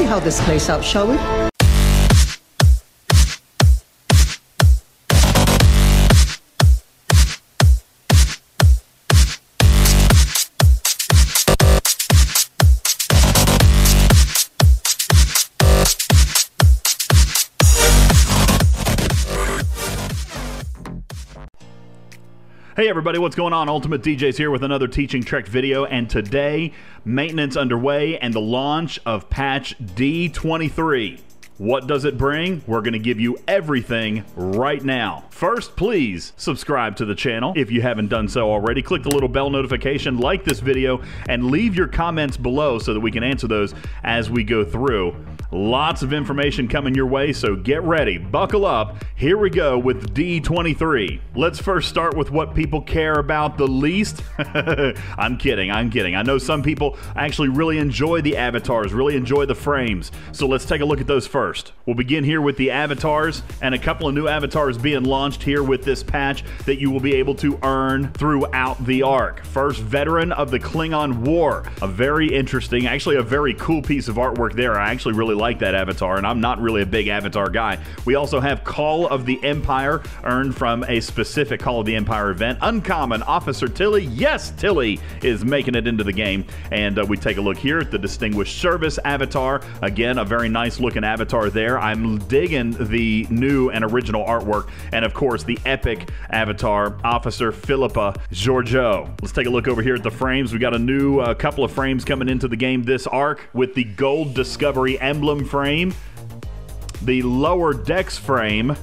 see how this plays out, shall we? Hey everybody, what's going on? UltimatDJz here with another Talking Trek video, and today, maintenance underway and the launch of patch D23. What does it bring? We're going to give you everything right now. First, please subscribe to the channel if you haven't done so already. Click the little bell notification, like this video, and leave your comments below so that we can answer those as we go through. Lots of information coming your way, so get ready. Buckle up. Here we go with D23. Let's first start with what people care about the least. I'm kidding, I'm kidding. I know some people actually really enjoy the avatars, really enjoy the frames. So let's take a look at those first. We'll begin here with the avatars and a couple of new avatars being launched here with this patch that you will be able to earn throughout the arc. First, Veteran of the Klingon War. A very interesting, actually a very cool piece of artwork there. I actually really like that avatar, and I'm not really a big avatar guy. We also have Call of the Empire, earned from a specific Call of the Empire event. Uncommon Officer Tilly. Yes, Tilly is making it into the game. And uh, we take a look here at the Distinguished Service avatar. Again, a very nice looking avatar there. I'm digging the new and original artwork, and of course, the epic avatar, Officer Philippa Georgiou. Let's take a look over here at the frames. We got a new uh, couple of frames coming into the game this arc with the Gold Discovery emblem frame, the lower decks frame,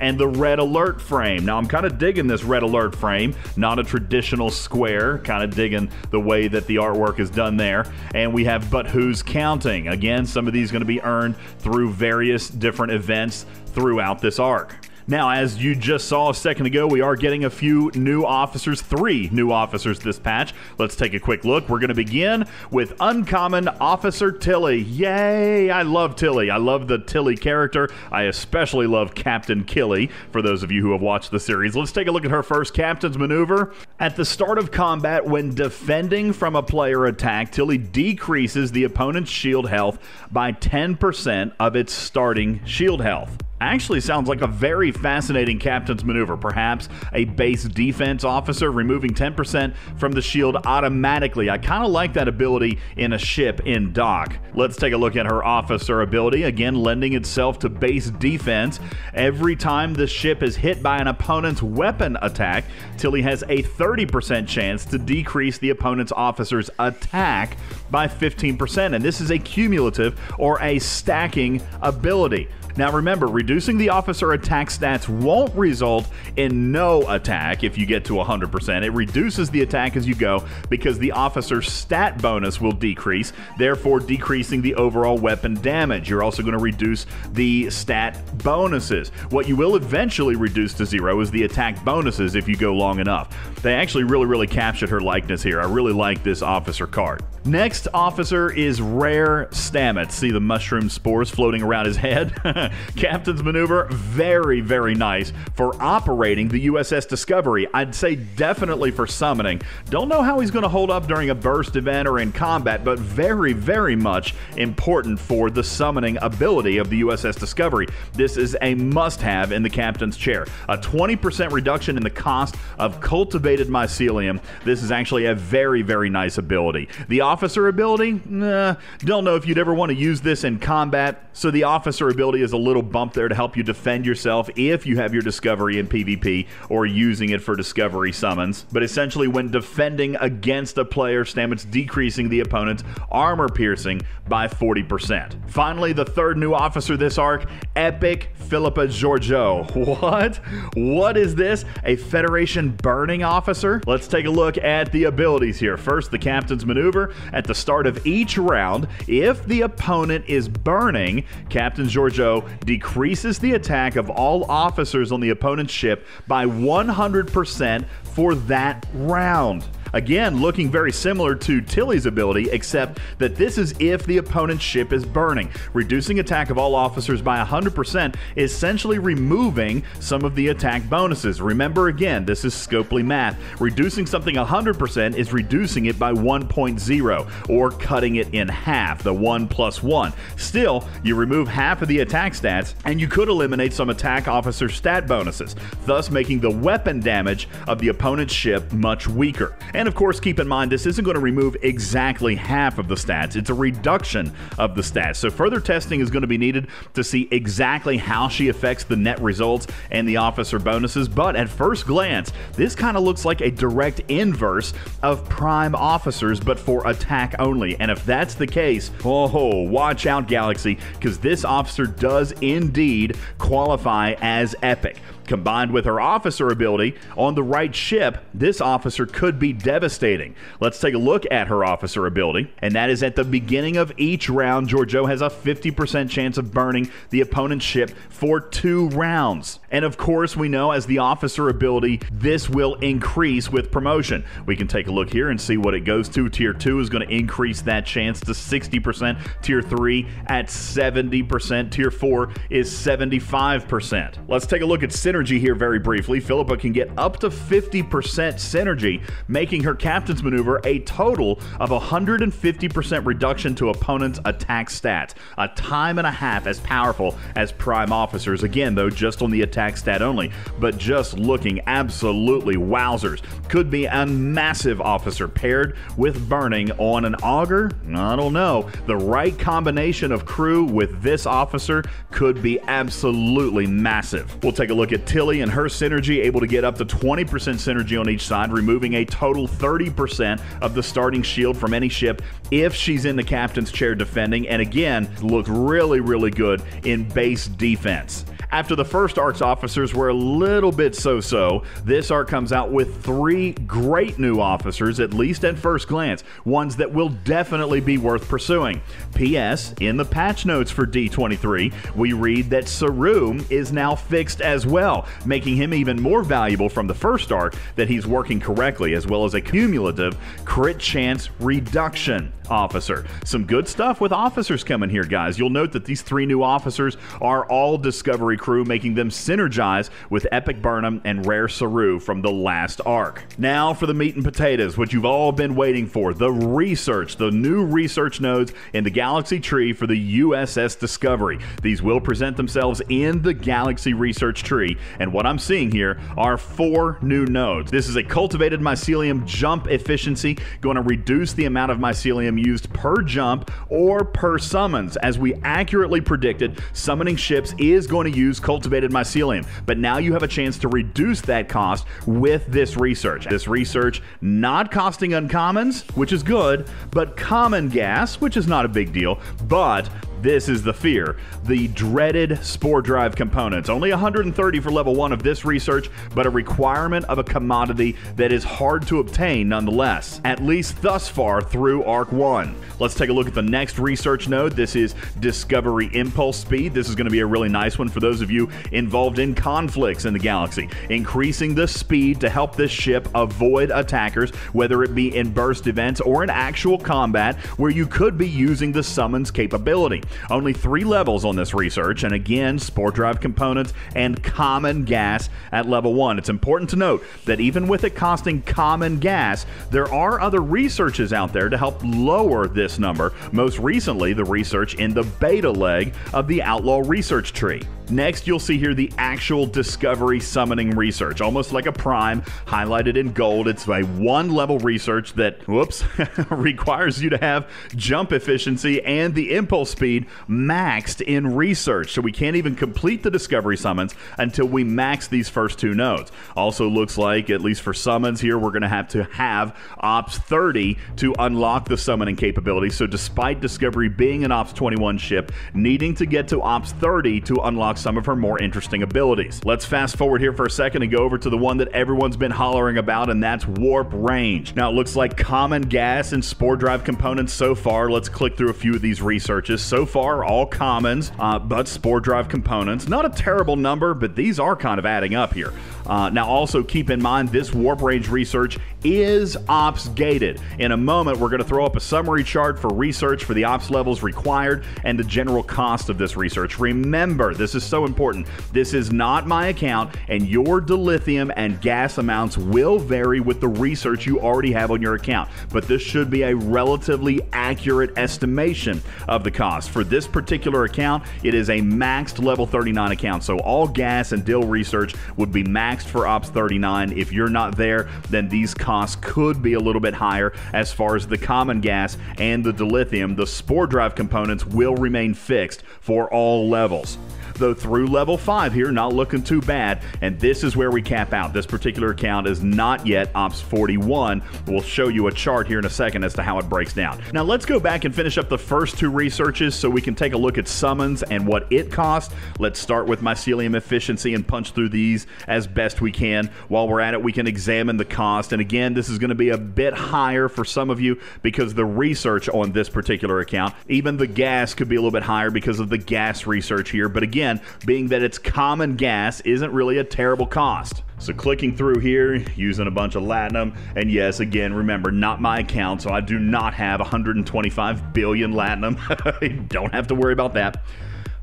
and the red alert frame. Now, I'm kind of digging this red alert frame, not a traditional square, kind of digging the way that the artwork is done there. And we have But Who's Counting? Again, some of these going to be earned through various different events throughout this arc. Now, as you just saw a second ago, we are getting a few new officers, three new officers this patch. Let's take a quick look. We're going to begin with Uncommon Officer Tilly. Yay! I love Tilly. I love the Tilly character. I especially love Captain Killy, for those of you who have watched the series. Let's take a look at her first Captain's Maneuver. At the start of combat, when defending from a player attack, Tilly decreases the opponent's shield health by 10% of its starting shield health actually sounds like a very fascinating captain's maneuver. Perhaps a base defense officer removing 10% from the shield automatically. I kind of like that ability in a ship in dock. Let's take a look at her officer ability. Again, lending itself to base defense. Every time the ship is hit by an opponent's weapon attack, Tilly has a 30% chance to decrease the opponent's officer's attack by 15%. And this is a cumulative or a stacking ability. Now remember, reducing the officer attack stats won't result in no attack if you get to 100%. It reduces the attack as you go because the officer's stat bonus will decrease, therefore decreasing the overall weapon damage. You're also going to reduce the stat bonuses. What you will eventually reduce to zero is the attack bonuses if you go long enough. They actually really, really captured her likeness here. I really like this officer card. Next officer is Rare Stamets. See the mushroom spores floating around his head? Captain's maneuver, very, very nice for operating the USS Discovery. I'd say definitely for summoning. Don't know how he's going to hold up during a burst event or in combat, but very, very much important for the summoning ability of the USS Discovery. This is a must have in the captain's chair. A 20% reduction in the cost of cultivated mycelium. This is actually a very, very nice ability. The officer ability, nah, don't know if you'd ever want to use this in combat. So the officer ability is a little bump there to help you defend yourself if you have your discovery in PvP or using it for discovery summons. But essentially, when defending against a player, Stamets decreasing the opponent's armor piercing by 40%. Finally, the third new officer this arc, Epic Philippa Georgiou. What? What is this? A Federation burning officer? Let's take a look at the abilities here. First, the captain's maneuver. At the start of each round, if the opponent is burning, Captain Georgiou decreases the attack of all officers on the opponent's ship by 100% for that round. Again, looking very similar to Tilly's ability, except that this is if the opponent's ship is burning. Reducing attack of all officers by 100% essentially removing some of the attack bonuses. Remember again, this is Scopely math. Reducing something 100% is reducing it by 1.0 or cutting it in half, the 1 plus 1. Still, you remove half of the attack stats and you could eliminate some attack officer stat bonuses, thus making the weapon damage of the opponent's ship much weaker. Of course, keep in mind this isn't going to remove exactly half of the stats, it's a reduction of the stats. So further testing is going to be needed to see exactly how she affects the net results and the officer bonuses. But at first glance, this kind of looks like a direct inverse of prime officers, but for attack only. And if that's the case, oh, watch out, Galaxy, because this officer does indeed qualify as epic. Combined with her officer ability on the right ship, this officer could be devastating. Let's take a look at her officer ability, and that is at the beginning of each round, Georgiou has a 50% chance of burning the opponent's ship for two rounds. And of course, we know as the officer ability, this will increase with promotion. We can take a look here and see what it goes to. Tier 2 is going to increase that chance to 60%, Tier 3 at 70%, Tier 4 is 75%. Let's take a look at Synergy synergy here very briefly. Philippa can get up to 50% synergy, making her captain's maneuver a total of 150% reduction to opponent's attack stats. A time and a half as powerful as prime officers. Again, though, just on the attack stat only, but just looking absolutely wowzers. Could be a massive officer paired with burning on an Augur. I don't know. The right combination of crew with this officer could be absolutely massive. We'll take a look at Tilly and her synergy able to get up to 20% synergy on each side, removing a total 30% of the starting shield from any ship if she's in the captain's chair defending. And again, looked really, really good in base defense. After the first arc's officers were a little bit so so, this arc comes out with three great new officers, at least at first glance, ones that will definitely be worth pursuing. P.S. In the patch notes for D23, we read that Saru is now fixed as well, making him even more valuable from the first arc that he's working correctly, as well as a cumulative crit chance reduction officer. Some good stuff with officers coming here, guys. You'll note that these three new officers are all Discovery crew, making them synergize with Epic Burnham and Rare Saru from the last arc. Now for the meat and potatoes, what you've all been waiting for the research, the new research nodes in the Galaxy Tree for the USS Discovery. These will present themselves in the Galaxy Research Tree, and what I'm seeing here are four new nodes. This is a cultivated mycelium jump efficiency, going to reduce the amount of mycelium used per jump or per summons. As we accurately predicted, summoning ships is going to use cultivated mycelium, but now you have a chance to reduce that cost with this research. This research not costing uncommons, which is good, but common gas, which is not a big deal, but this is the fear. The dreaded Spore Drive components. Only 130 for level 1 of this research, but a requirement of a commodity that is hard to obtain nonetheless, at least thus far through Arc 1. Let's take a look at the next research node. This is Discovery Impulse Speed. This is going to be a really nice one for those of you involved in conflicts in the galaxy. Increasing the speed to help this ship avoid attackers, whether it be in burst events or in actual combat, where you could be using the summons capability. Only three levels on this research, and again, Spore Drive components and common gas at level 1. It's important to note that even with it costing common gas, there are other researches out there to help lower this number. Most recently, the research in the beta leg of the Outlaw Research Tree. Next, you'll see here the actual Discovery Summoning Research, almost like a Prime, highlighted in gold. It's a one level research that, whoops, requires you to have jump efficiency and the impulse speed maxed in research. So we can't even complete the Discovery summons until we max these first two nodes. Also, looks like, at least for summons here, we're going to have to have Ops 30 to unlock the summoning capability. So, despite Discovery being an Ops 21 ship, needing to get to Ops 30 to unlock some of her more interesting abilities. Let's fast forward here for a second and go over to the one that everyone's been hollering about, and that's Warp Range. Now, it looks like common gas and Spore Drive components so far. Let's click through a few of these researches. So far, all commons, uh, but Spore Drive components. Not a terrible number, but these are kind of adding up here. Uh, now, also keep in mind this warp range research is ops gated. In a moment, we're going to throw up a summary chart for research for the ops levels required and the general cost of this research. Remember, this is so important. This is not my account, and your dilithium and gas amounts will vary with the research you already have on your account. But this should be a relatively accurate estimation of the cost. For this particular account, it is a maxed level 39 account. So all gas and DIL research would be maxed for Ops 39. If you're not there, then these costs could be a little bit higher as far as the common gas and the dilithium. The spore drive components will remain fixed for all levels though through level 5 here, not looking too bad. And this is where we cap out. This particular account is not yet Ops 41. We'll show you a chart here in a second as to how it breaks down. Now let's go back and finish up the first two researches so we can take a look at summons and what it costs. Let's start with mycelium efficiency and punch through these as best we can. While we're at it, we can examine the cost. And again, this is going to be a bit higher for some of you because the research on this particular account, even the gas could be a little bit higher because of the gas research here. But again, again, being that it's common gas isn't really a terrible cost. So clicking through here, using a bunch of Latinum, and yes, again, remember, not my account, so I do not have 125 billion Latinum. Don't have to worry about that.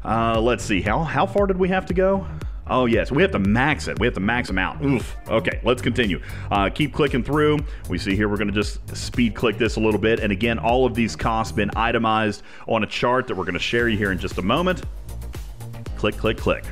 Uh, let's see, how, how far did we have to go? Oh, yes, we have to max it. We have to max them out. Oof. Okay, let's continue. Uh, keep clicking through. We see here we're going to just speed click this a little bit. And again, all of these costs been itemized on a chart that we're going to share you here in just a moment. Click, click, click.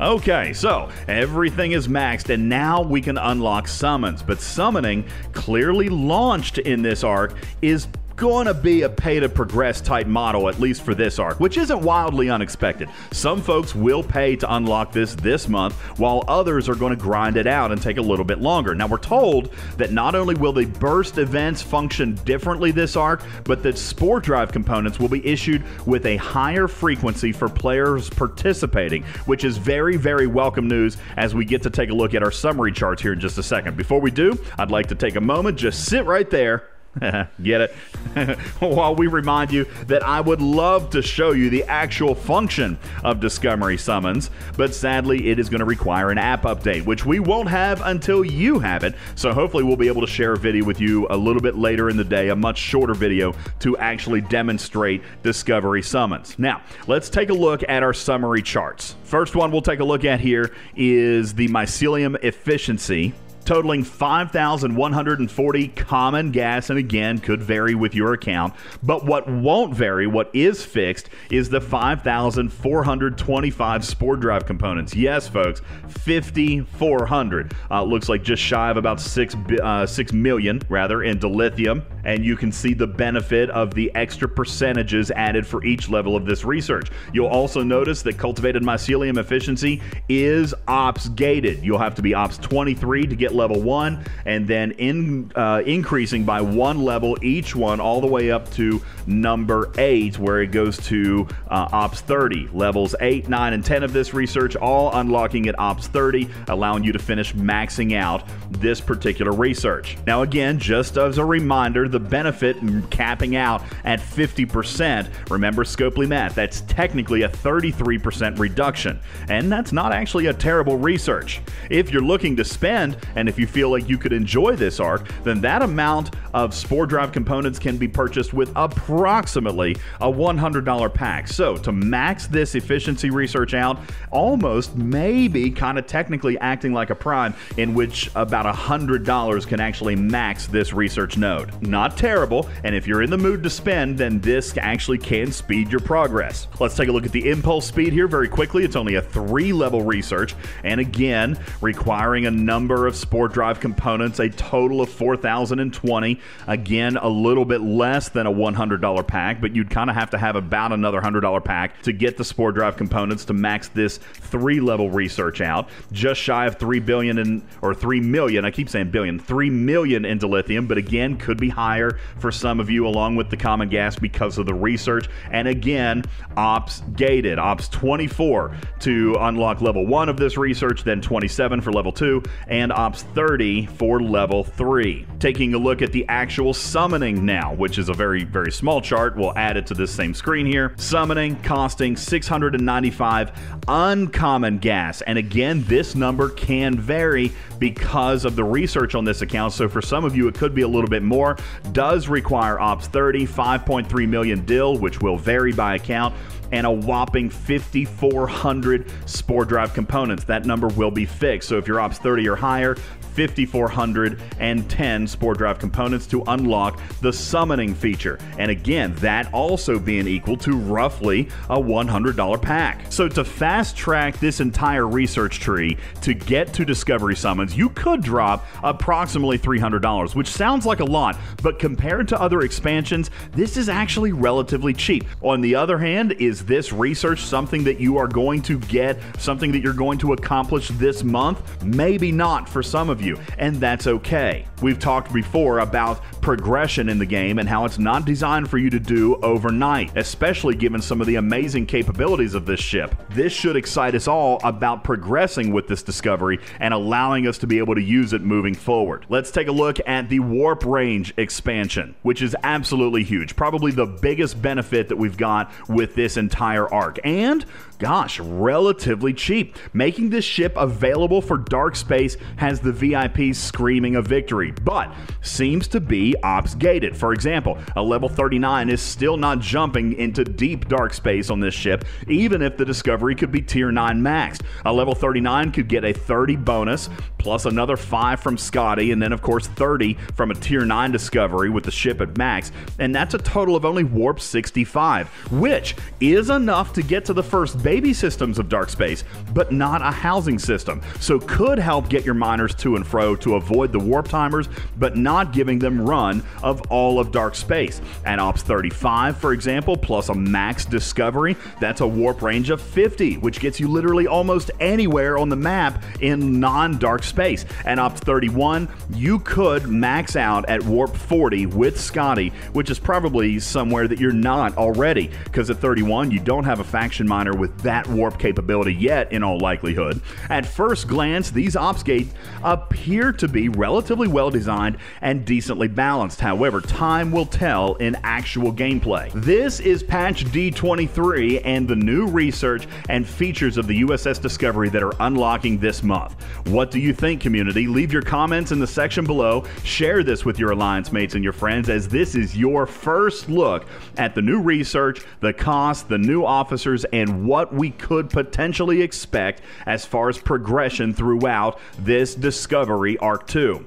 Okay, so everything is maxed, and now we can unlock summons. But summoning, clearly launched in this arc, is to be a pay to progress type model, at least for this arc, which isn't wildly unexpected. Some folks will pay to unlock this this month, while others are going to grind it out and take a little bit longer. Now, we're told that not only will the burst events function differently this arc, but that Spore Drive components will be issued with a higher frequency for players participating, which is very, very welcome news as we get to take a look at our summary charts here in just a second. Before we do, I'd like to take a moment, just sit right there Get it? While we remind you that I would love to show you the actual function of Discovery Summons, but sadly it is going to require an app update, which we won't have until you have it. So hopefully we'll be able to share a video with you a little bit later in the day, a much shorter video to actually demonstrate Discovery Summons. Now, let's take a look at our summary charts. First one we'll take a look at here is the mycelium efficiency totaling 5,140 common gas, and again, could vary with your account. But what won't vary, what is fixed, is the 5,425 Spore Drive components. Yes, folks, 5,400. Uh, looks like just shy of about 6, uh, 6 million, rather, in dilithium. And you can see the benefit of the extra percentages added for each level of this research. You'll also notice that cultivated mycelium efficiency is ops gated. You'll have to be ops 23 to get level one, and then in uh, increasing by one level each one all the way up to number eight, where it goes to uh, Ops 30. Levels 8, 9, and 10 of this research, all unlocking at Ops 30, allowing you to finish maxing out this particular research. Now, again, just as a reminder, the benefit capping out at 50%. Remember Scopely math, that's technically a 33% reduction, and that's not actually a terrible research. If you're looking to spend and and if you feel like you could enjoy this arc, then that amount of Spore Drive components can be purchased with approximately a $100 pack. So to max this efficiency research out, almost maybe kind of technically acting like a prime in which about $100 can actually max this research node. Not terrible, and if you're in the mood to spend, then this actually can speed your progress. Let's take a look at the impulse speed here very quickly. It's only a three level research, and again, requiring a number of Spore Drive components, a total of 4,020. Again, a little bit less than a $100 pack, but you'd kind of have to have about another $100 pack to get the Spore Drive components to max this three level research out. Just shy of 3 billion in, or 3 million, I keep saying billion, 3 million in dilithium, but again, could be higher for some of you along with the common gas because of the research. And again, ops gated, ops 24 to unlock level one of this research, then 27 for level two, and ops 30 for level 3. Taking a look at the actual summoning now, which is a very, very small chart. We'll add it to this same screen here. Summoning costing 695 uncommon gas. And again, this number can vary because of the research on this account. So for some of you, it could be a little bit more. Does require Ops 30, 5.3 million dill, which will vary by account and a whopping 5,400 Spore Drive components. That number will be fixed. So if you're Ops 30 or higher, 5,410 Spore Drive components to unlock the summoning feature. And again, that also being equal to roughly a $100 pack. So to fast track this entire research tree to get to Discovery Summons, you could drop approximately $300, which sounds like a lot, but compared to other expansions, this is actually relatively cheap. On the other hand, is this research something that you are going to get, something that you're going to accomplish this month? Maybe not for some of you you, and that's okay. We've talked before about progression in the game and how it's not designed for you to do overnight, especially given some of the amazing capabilities of this ship. This should excite us all about progressing with this discovery and allowing us to be able to use it moving forward. Let's take a look at the warp range expansion, which is absolutely huge. Probably the biggest benefit that we've got with this entire arc. And gosh, relatively cheap. Making this ship available for dark space has the VIPs screaming a victory, but seems to be ops gated. For example, a level 39 is still not jumping into deep dark space on this ship, even if the Discovery could be tier 9 maxed. A level 39 could get a 30 bonus, plus another 5 from Scotty, and then of course 30 from a tier 9 Discovery with the ship at max, and that's a total of only warp 65, which is enough to get to the first baby systems of dark space, but not a housing system, so could help get your miners to and fro to avoid the warp timers, but not giving them run of all of dark space. At Ops 35, for example, plus a max discovery, that's a warp range of 50, which gets you literally almost anywhere on the map in non-dark space. At Ops 31, you could max out at warp 40 with Scotty, which is probably somewhere that you're not already, because at 31, you don't have a faction miner with that warp capability yet, in all likelihood. At first glance, these ops gates appear to be relatively well designed and decently balanced. However, time will tell in actual gameplay. This is patch D23 and the new research and features of the USS Discovery that are unlocking this month. What do you think, community? Leave your comments in the section below. Share this with your alliance mates and your friends as this is your first look at the new research, the cost, the new officers, and what we could potentially expect as far as progression throughout this Discovery Arc 2.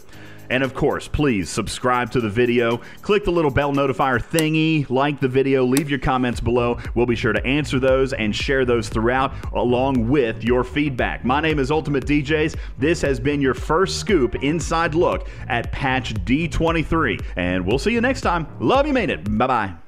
And of course, please subscribe to the video, click the little bell notifier thingy, like the video, leave your comments below. We'll be sure to answer those and share those throughout along with your feedback. My name is UltimatDJz. This has been your first scoop inside look at patch D23, and we'll see you next time. Love you, made it. Bye bye.